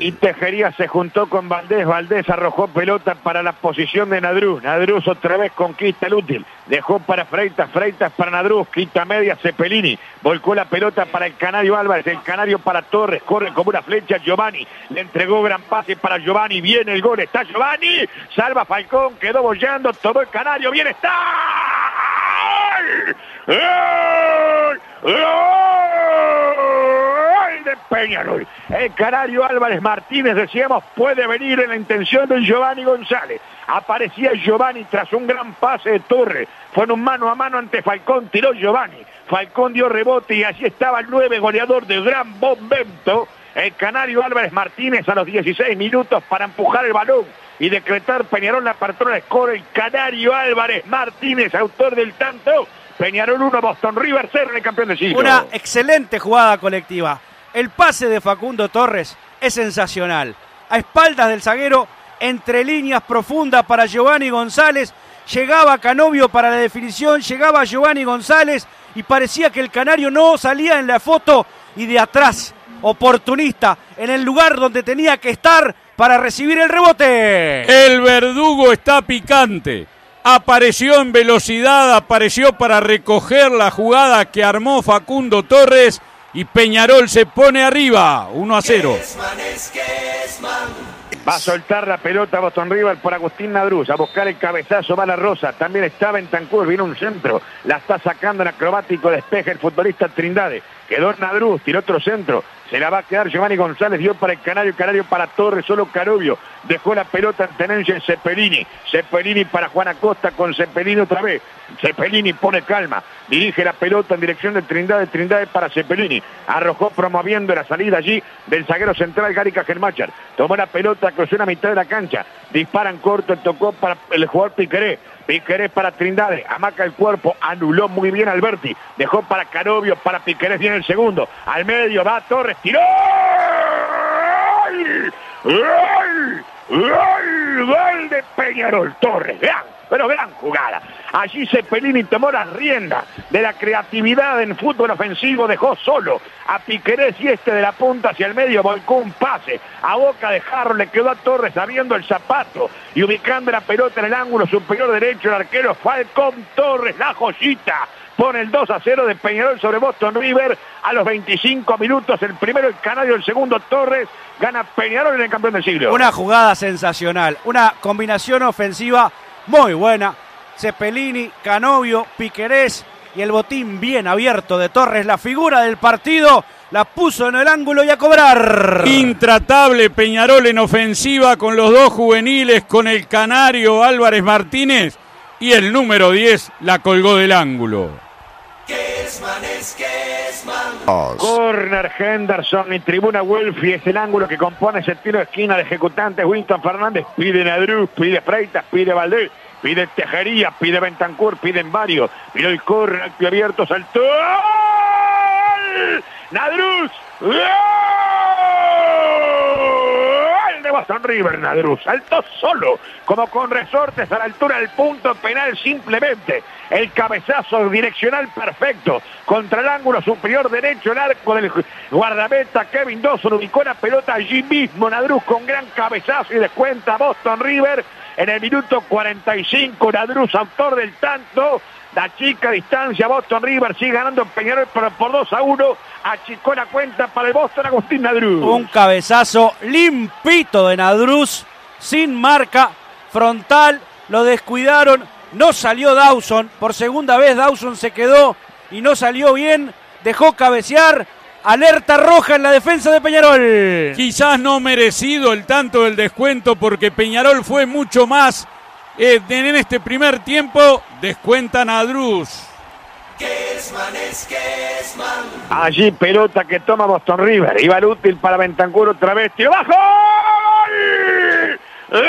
Y Tejería se juntó con Valdés. Valdés arrojó pelota para la posición de Nadruz. Nadruz otra vez conquista el útil. Dejó para Freitas. Freitas para Nadruz. Quita media Cepelini. Volcó la pelota para el Canario Álvarez. El Canario para Torres. Corre como una flecha Giovanni. Le entregó gran pase para Giovanni. Viene el gol. Está Giovanni. Salva Falcón. Quedó bollando. Todo el Canario. Bien está. ¡Gol! ¡Gol Peñarol! El Canario Álvarez Martínez, decíamos, puede venir en la intención de Giovanni González. Aparecía Giovanni tras un gran pase de Torre. Fue en un mano a mano ante Falcón, tiró Giovanni. Falcón dio rebote y allí estaba el nueve goleador de gran bombento. El Canario Álvarez Martínez a los 16 minutos para empujar el balón y decretar Peñarol la apertura de score. El Canario Álvarez Martínez, autor del tanto. Peñarol 1, Boston River 0 en el campeón de siglo. Una excelente jugada colectiva. El pase de Facundo Torres es sensacional. A espaldas del zaguero, entre líneas profundas para Giovanni González. Llegaba Canovio para la definición, llegaba Giovanni González y parecía que el canario no salía en la foto y de atrás, oportunista, en el lugar donde tenía que estar para recibir el rebote. El verdugo está picante apareció en velocidad, apareció para recoger la jugada que armó Facundo Torres y Peñarol se pone arriba, 1 a 0. Va a soltar la pelota Boston River por Agustín Nadruz. A buscar el cabezazo va la Rosa. También estaba en Tancur. Viene un centro. La está sacando en acrobático despeje el futbolista Trindade. Quedó Nadruz. Tiró otro centro. Se la va a quedar Giovanni González. Dio para el Canario. Canario para Torres. Solo Carubio. Dejó la pelota en tenencia en Cepelini. Cepelini para Juan Acosta con Cepelini otra vez. Cepelini pone calma. Dirige la pelota en dirección de Trindade. Trindade para Cepelini. Arrojó promoviendo la salida allí del zaguero central Gary Cajelmachar. Tomó la pelota, cruzó una mitad de la cancha. Disparan corto. Tocó para el jugador Piqueré. Piquerés para Trindade, amaca el cuerpo, anuló muy bien Alberti, dejó para Carovio, para Piquerés viene el segundo, al medio va Torres, tiró. ¡Gol de Peñarol Torres! Vean, pero gran jugada. Allí Cepelini tomó la rienda de la creatividad en fútbol ofensivo, dejó solo a Piquerés y este de la punta hacia el medio volcó un pase a boca de Jarro, le quedó a Torres abriendo el zapato y ubicando la pelota en el ángulo superior derecho el arquero Falcón Torres, la joyita. Pone el 2 a 0 de Peñarol sobre Boston River a los 25 minutos. El primero el Canario, el segundo Torres. Gana Peñarol en el campeón del siglo. Una jugada sensacional, una combinación ofensiva muy buena. Cepelini, Canovio, Piquerés y el botín bien abierto de Torres, la figura del partido, la puso en el ángulo y a cobrar. Intratable Peñarol en ofensiva con los dos juveniles, con el canario Álvarez Martínez y el número 10 la colgó del ángulo. Corner Henderson y tribuna Wolfi es el ángulo que compone ese tiro de esquina de ejecutante Winston Fernández. Pide Nadruz, pide Freitas, pide Valdés, pide Tejería, pide Bentancur, piden varios. Pide el corner, abierto, saltó. Nadruz. De Boston River, Nadruz. Saltó solo, como con resortes a la altura del punto penal simplemente. El cabezazo direccional perfecto contra el ángulo superior derecho, el arco del guardameta Kevin Dawson ubicó la pelota allí mismo. Nadruz con gran cabezazo y descuenta Boston River en el minuto 45. Nadruz, autor del tanto. La chica distancia, Boston River sigue ganando Peñarol pero por 2 a 1. Achicó la cuenta para el Boston Agustín Nadruz. Un cabezazo limpito de Nadruz, sin marca, frontal, lo descuidaron, no salió Dawson, por segunda vez Dawson se quedó y no salió bien, dejó cabecear, alerta roja en la defensa de Peñarol. Quizás no merecido el tanto del descuento porque Peñarol fue mucho más en este primer tiempo, descuenta Nadruz. Allí pelota que toma Boston River. Iba el útil para Bentancur otra vez. ¡Tiro bajo! ¡Gol!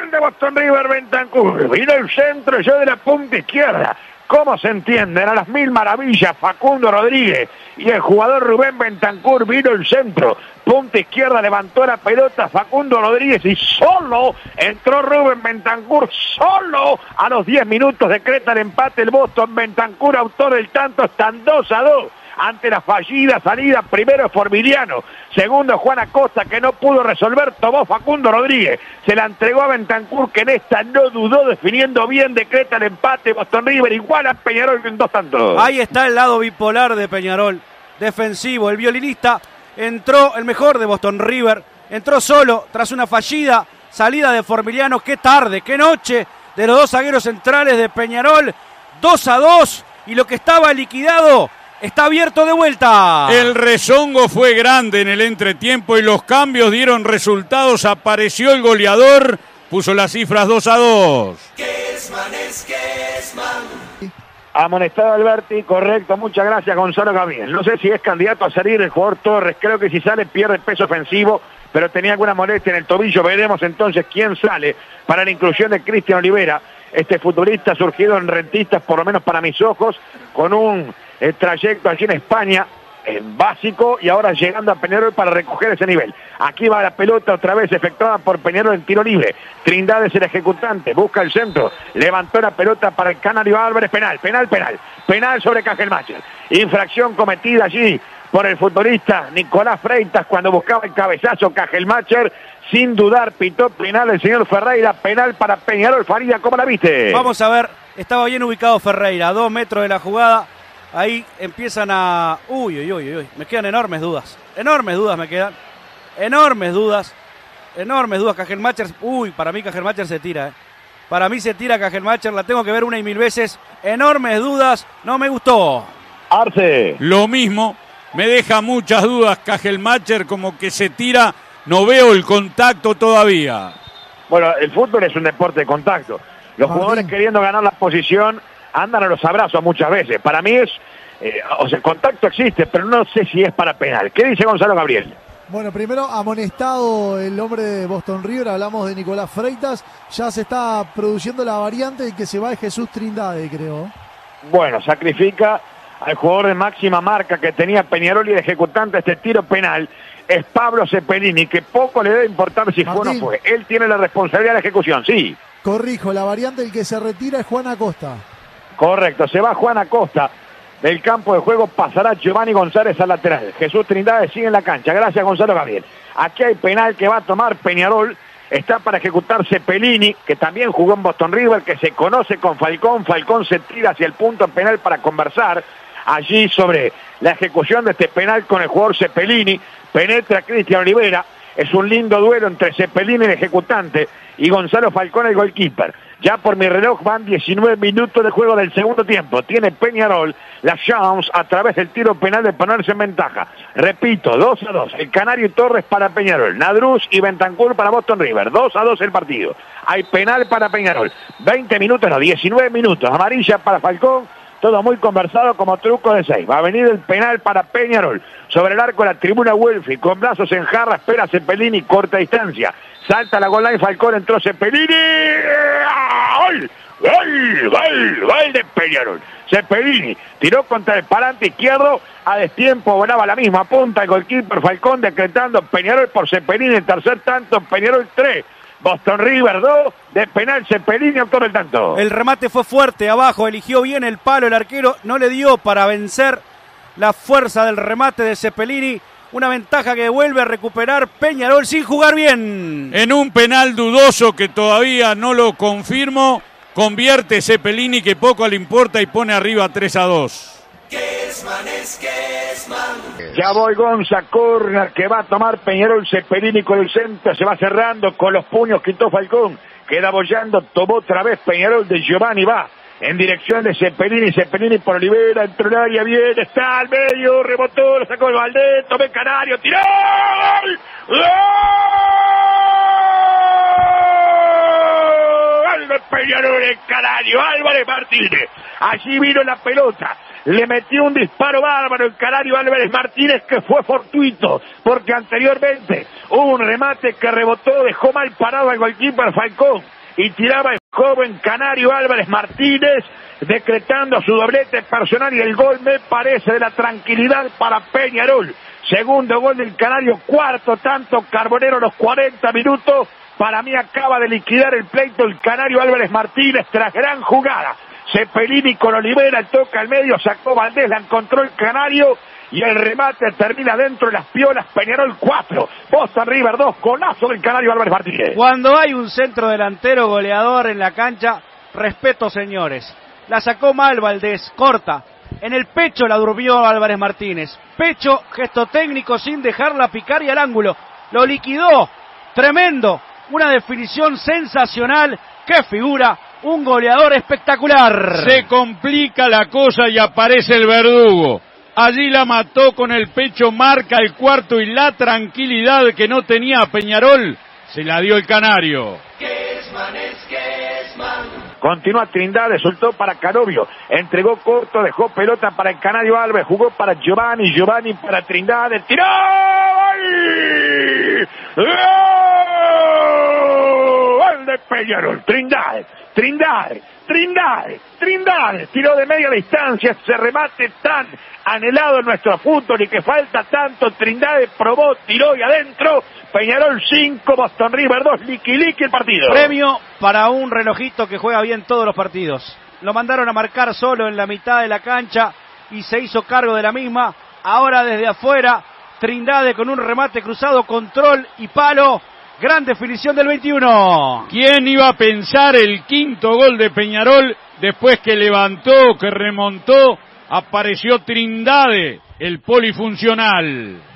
¡Gol de Boston River Bentancur! Vino el centro yo de la punta izquierda. ¿Cómo se entienden? A las mil maravillas, Facundo Rodríguez y el jugador Rubén Bentancur vino el centro. Punta izquierda levantó la pelota Facundo Rodríguez y solo entró Rubén Bentancur, solo a los 10 minutos decreta el empate el Boston Bentancur, autor del tanto, están 2 a 2. Ante la fallida salida, primero Formiliano, segundo Juan Acosta que no pudo resolver, tomó Facundo Rodríguez, se la entregó a Bentancur que en esta no dudó definiendo bien, decreta el empate, Boston River igual a Peñarol en dos tantos. Ahí está el lado bipolar de Peñarol, defensivo, el violinista entró el mejor de Boston River, entró solo tras una fallida salida de Formiliano, qué tarde, qué noche de los dos zagueros centrales de Peñarol, 2 a 2 y lo que estaba liquidado está abierto de vuelta. El rezongo fue grande en el entretiempo y los cambios dieron resultados. Apareció el goleador, puso las cifras 2 a 2. Amonestado Alberti, correcto, muchas gracias Gonzalo Gabriel. No sé si es candidato a salir el jugador Torres, creo que si sale pierde peso ofensivo, pero tenía alguna molestia en el tobillo, veremos entonces quién sale para la inclusión de Cristian Olivera, este futbolista surgido en rentistas, por lo menos para mis ojos, con un eh, trayecto allí en España, en básico y ahora llegando a Peñarol para recoger ese nivel. Aquí va la pelota otra vez efectuada por Peñarol en tiro libre. Trindade es el ejecutante, busca el centro, levantó la pelota para el Canario Álvarez, penal, penal, penal, penal sobre Cajelmacher. Infracción cometida allí por el futbolista Nicolás Freitas cuando buscaba el cabezazo Cajelmacher. Sin dudar, pitó penal el señor Ferreira, penal para Peñarol. Farida, ¿cómo la viste? Vamos a ver, estaba bien ubicado Ferreira, dos metros de la jugada. Ahí empiezan a. Uy, uy, uy, uy. Me quedan enormes dudas. Enormes dudas me quedan. Enormes dudas. Enormes dudas. Cajelmacher. Uy, para mí Cajelmacher se tira, ¿eh? Para mí se tira Cajelmacher. La tengo que ver una y mil veces. Enormes dudas. No me gustó. Arce. Lo mismo. Me deja muchas dudas Cajelmacher, como que se tira. No veo el contacto todavía. Bueno, el fútbol es un deporte de contacto. Los Martín. jugadores queriendo ganar la posición andan a los abrazos muchas veces. Para mí es, eh, o sea, el contacto existe, pero no sé si es para penal. ¿Qué dice Gonzalo Gabriel? Bueno, primero amonestado el hombre de Boston River, hablamos de Nicolás Freitas, ya se está produciendo la variante de que se va de Jesús Trindade, creo. Bueno, sacrifica al jugador de máxima marca que tenía Peñarol y de ejecutante este tiro penal. Es Pablo Cepelini, que poco le debe importar si fue o no fue. Él tiene la responsabilidad de la ejecución, sí. Corrijo, la variante el que se retira es Juan Acosta. Correcto, se va Juan Acosta del campo de juego, pasará Giovanni González al lateral. Jesús Trindade sigue en la cancha, gracias Gonzalo Gabriel. Aquí hay penal que va a tomar Peñarol, está para ejecutar Cepelini, que también jugó en Boston River, que se conoce con Falcón, Falcón se tira hacia el punto penal para conversar allí sobre la ejecución de este penal con el jugador Cepelini, penetra Cristian Olivera, es un lindo duelo entre Cepelini, el ejecutante, y Gonzalo Falcón, el goalkeeper. Ya por mi reloj van 19 minutos de juego del segundo tiempo. Tiene Peñarol la chance a través del tiro penal de ponerse en ventaja. Repito, 2 a 2. El Canario y Torres para Peñarol. Nadruz y Bentancur para Boston River. 2 a 2 el partido. Hay penal para Peñarol. 20 minutos, no, 19 minutos. Amarilla para Falcón. Todo muy conversado como truco de seis. Va a venir el penal para Peñarol. Sobre el arco la tribuna Welfi. Con brazos en jarra espera Cepelini. Corta distancia. Salta la gol line. Falcón entró Cepelini. ¡Gol! ¡Gol! ¡Gol! ¡Gol de Peñarol! Cepelini tiró contra el parante izquierdo. A destiempo volaba la misma punta. El goalkeeper Falcón decretando Peñarol por Cepelini. El tercer tanto. Peñarol 3. Boston River 2. De penal Cepelini. Autor el tanto. El remate fue fuerte abajo, eligió bien el palo, el arquero no le dio para vencer la fuerza del remate de Cepelini. Una ventaja que vuelve a recuperar Peñarol sin jugar bien. En un penal dudoso que todavía no lo confirmo, convierte Cepelini que poco le importa y pone arriba 3 a 2. Ya voy Gonza, corner que va a tomar Peñarol Cepelini con el centro, se va cerrando con los puños, quitó Falcón, queda bollando, tomó otra vez Peñarol de Giovanni, va en dirección de Cepelini, Cepelini por Olivera, entró el área, bien, está al medio, rebotó, lo sacó el Valdés, tomé Canario, tiró, ¡Gol! ¡Gol! de Peñarol en Canario, Álvarez Martínez, allí vino la pelota, le metió un disparo bárbaro el Canario Álvarez Martínez que fue fortuito, porque anteriormente hubo un remate que rebotó, dejó mal parado al goalkeeper Falcón y tiraba joven Canario Álvarez Martínez decretando su doblete personal y el gol me parece de la tranquilidad para Peñarol. Segundo gol del Canario, cuarto tanto Carbonero los 40 minutos. Para mí acaba de liquidar el pleito el Canario Álvarez Martínez tras gran jugada. Cepelini con Olivera, toca al medio, sacó Valdés, la encontró el Canario y el remate termina dentro de las piolas. Peñarol 4, Boston River 2, conazo del Canario Álvarez Martínez. Cuando hay un centro delantero goleador en la cancha, respeto señores. La sacó mal Valdés, corta. En el pecho la durmió Álvarez Martínez. Pecho, gesto técnico sin dejarla picar y al ángulo. Lo liquidó. Tremendo. Una definición sensacional. ¡Qué figura! Un goleador espectacular. Se complica la cosa y aparece el verdugo. Allí la mató con el pecho, marca el cuarto y la tranquilidad que no tenía Peñarol se la dio el canario. Continúa Trindade, soltó para Canovio, entregó corto, dejó pelota para el Canario Alves, jugó para Giovanni, Giovanni para Trindade, tiró. ¡Gol! ¡Gol de Peñarol! Trindade, Trindade, Trindade, Trindade, tiró de media distancia, ese remate tan anhelado en nuestro fútbol y que falta tanto, Trindade probó, tiró y adentro, Peñarol 5, Boston River 2, liqui liqui el partido. Premio para un relojito que juega bien todos los partidos. Lo mandaron a marcar solo en la mitad de la cancha y se hizo cargo de la misma. Ahora desde afuera, Trindade con un remate cruzado, control y palo. Gran definición del 21. ¿Quién iba a pensar el quinto gol de Peñarol después que levantó, que remontó? Apareció Trindade, el polifuncional.